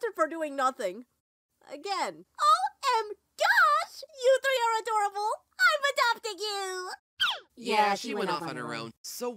arrested for doing nothing. Again. Oh, m gosh! You three are adorable! I'm adopting you! Yeah, she went off on her own. So